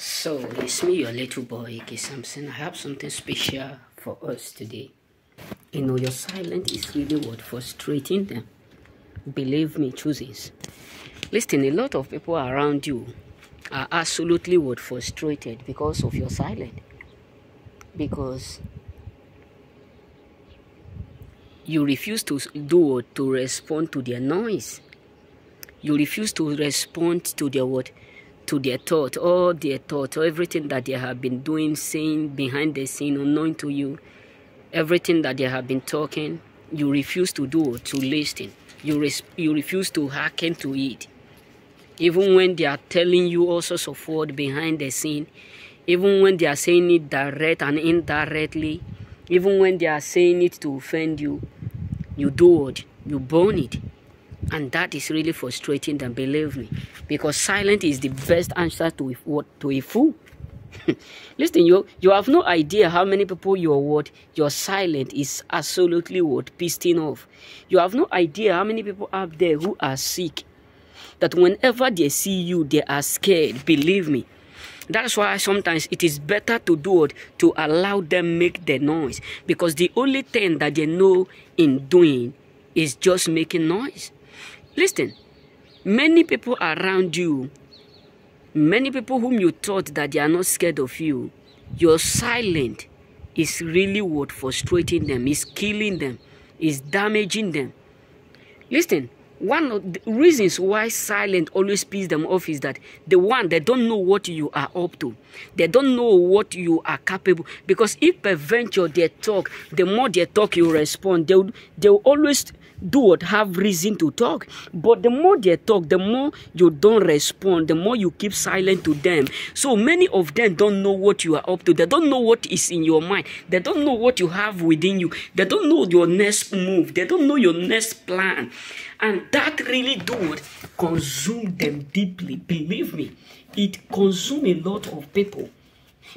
So it's me, your little boy, Ike Samson. I have something special for us today. You know, your silence is really what frustrating them. Believe me, choosings. Listen, a lot of people around you are absolutely what frustrated because of your silence. Because you refuse to do what to respond to their noise. You refuse to respond to their what to their thought, all their thought, everything that they have been doing, saying behind the scene, unknown to you, everything that they have been talking, you refuse to do, to listen. You, res- you refuse to hearken to it. Even when they are telling you all sorts of words behind the scene, even when they are saying it direct and indirectly, even when they are saying it to offend you, you do it, you burn it. And that is really frustrating them, believe me. Because silence is the best answer to a, what, to a fool. Listen, you you have no idea how many people your what your silent is absolutely what pissing off. You have no idea how many people out there who are sick. That whenever they see you, they are scared. Believe me. That's why sometimes it is better to do it to allow them make the noise because the only thing that they know in doing is just making noise. Listen, many people around you, many people whom you thought that they are not scared of you, your silent is really what frustrating them, is killing them, is damaging them. Listen, one of the reasons why silent always pisses them off is that the one they don't know what you are up to. They don't know what you are capable because if peradventure they talk the more they talk you respond. They'll they'll always do what have reason to talk. But the more they talk the more you don't respond the more you keep silent to them. So many of them don't know what you are up to. They don't know what is in your mind. They don't know what you have within you. They don't know your next move. They don't know your next plan. And that really do what consume them deeply believe me it consume a lot of people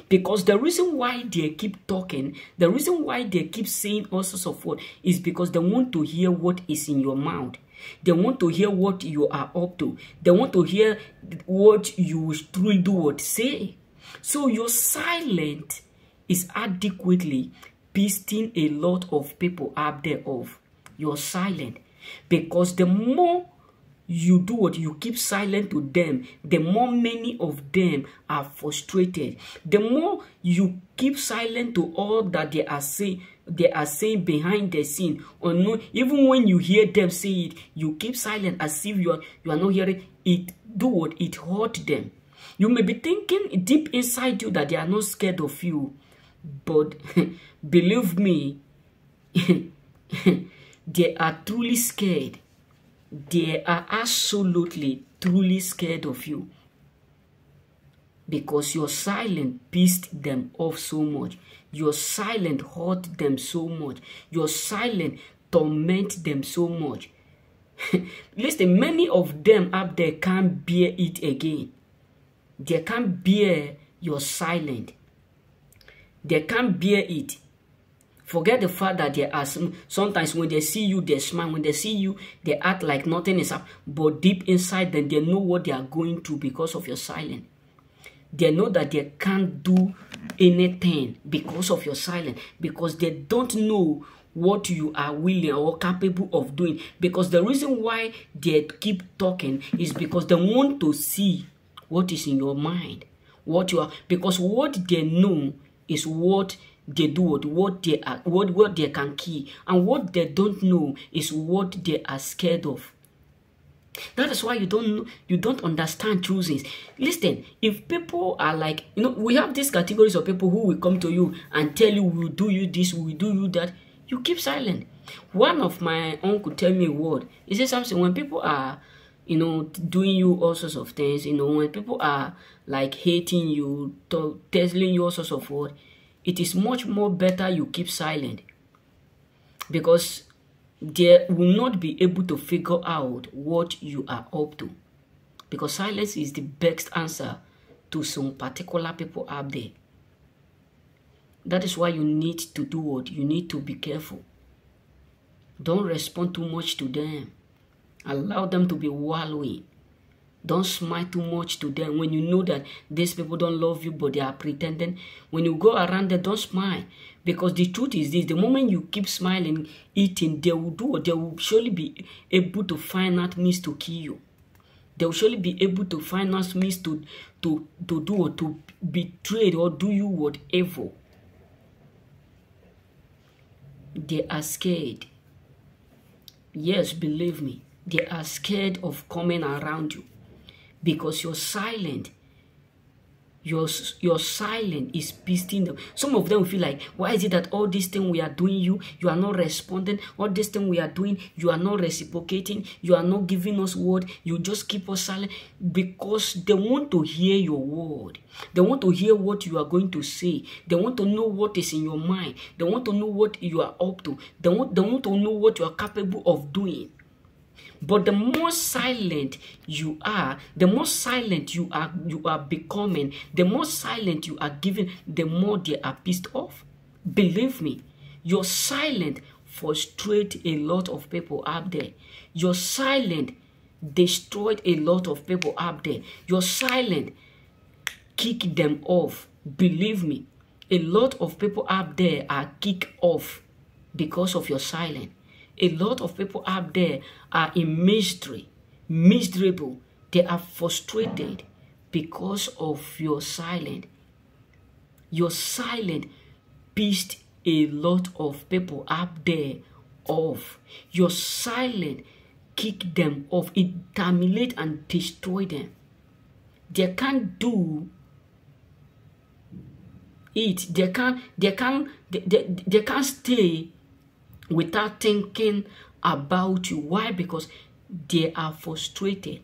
because the reason why they keep talking, the reason why they keep saying all sorts of words is because they want to hear what is in your mouth. They want to hear what you are up to. They want to hear what you truly do what say. So your silent is adequately pisting a lot of people up there off. You're silent. Because the more you do what you keep silent to them the more many of them are frustrated. The more you keep silent to all that they are saying they are saying behind the scene or no even when you hear them say it you keep silent as if you are you are not hearing it do what it hurt them. You may be thinking deep inside you that they are not scared of you but believe me they are truly scared they are absolutely, truly scared of you. Because your silence pissed them off so much. Your silence hurt them so much. Your silence torment them so much. Listen, many of them up there can't bear it again. They can't bear your silence. They can't bear it. Forget the fact that they are sometimes when they see you, they smile. When they see you, they act like nothing is up. But deep inside them, they know what they are going through because of your silence. They know that they can't do anything because of your silence. Because they don't know what you are willing or capable of doing. Because the reason why they keep talking is because they want to see what is in your mind. What you are because what they know is what they do what what they are what what they can key and what they don't know is what they are scared of. That is why you don't you don't understand choosings listen if people are like you know we have these categories of people who will come to you and tell you we'll do you this we'll do you that you keep silent. One of my uncle tell me a word. He said something when people are you know doing you all sorts of things you know when people are like hating you telling you all sorts of words it is much more better you keep silent. Because they will not be able to figure out what you are up to. Because silence is the best answer to some particular people out there. That is why you need to do what? You need to be careful. Don't respond too much to them. Allow them to be wallowing Don't smile too much to them when you know that these people don't love you, but they are pretending. When you go around them, don't smile. Because the truth is this, the moment you keep smiling, eating, they will do, what they will surely be able to find out means to kill you. They will surely be able to find out means to, to, to do or to betray or do you whatever. They are scared. Yes, believe me, they are scared of coming around you because you're silent. Your, your silent is pisting them. Some of them feel like, why is it that all this thing we are doing you, you are not responding? All this thing we are doing, you are not reciprocating. You are not giving us word. You just keep us silent because they want to hear your word. They want to hear what you are going to say. They want to know what is in your mind. They want to know what you are up to. They want, they want to know what you are capable of doing. But the more silent you are, the more silent you are you are becoming, the more silent you are giving, the more they are pissed off. Believe me, your silent frustrate a lot of people out there. Your silent destroyed a lot of people out there. Your silent kick them off. Believe me, a lot of people out there are kicked off because of your silence. A lot of people out there are in misery, miserable. They are frustrated because of your silence. Your silence pissed a lot of people out there off. Your silence kick them off. It terminate and destroy them. They can't do it. They can't. They can't. They, they, they can't stay without thinking about you. Why? Because they are frustrated.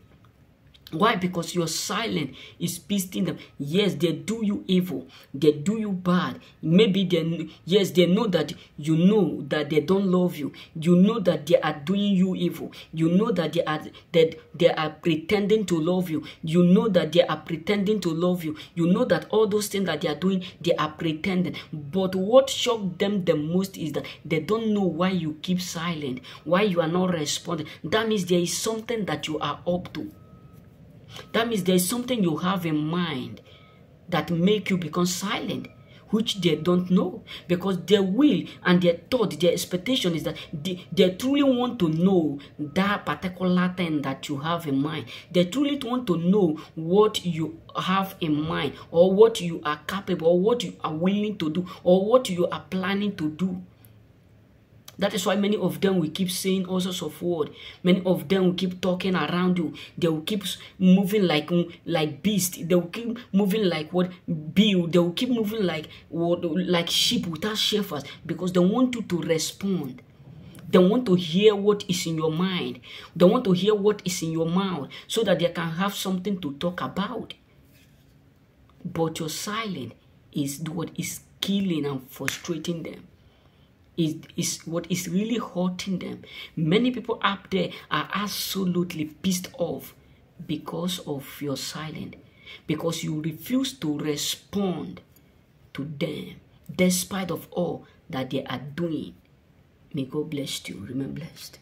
Why? Because your silence is pisting them. Yes, they do you evil. They do you bad. Maybe they, yes, they know that you know that they don't love you. You know that they are doing you evil. You know that they are that they are pretending to love you. You know that they are pretending to love you. You know that all those things that they are doing, they are pretending. But what shocked them the most is that they don't know why you keep silent, why you are not responding. That means there is something that you are up to. That means there's something you have in mind that make you become silent, which they don't know. Because their will and their thought, their expectation is that they, they truly want to know that particular thing that you have in mind. They truly want to know what you have in mind or what you are capable or what you are willing to do or what you are planning to do. That is why many of them will keep saying all sorts of words. Many of them will keep talking around you. They will keep moving like mm, like beast. They will keep moving like what bill. They will keep moving like what like sheep without shepherds because they want you to respond. They want to hear what is in your mind. They want to hear what is in your mouth so that they can have something to talk about. But your silence is what is killing and frustrating them is, is what is really hurting them. Many people up there are absolutely pissed off because of your silence, because you refuse to respond to them despite of all that they are doing. May God bless you. Remain blessed.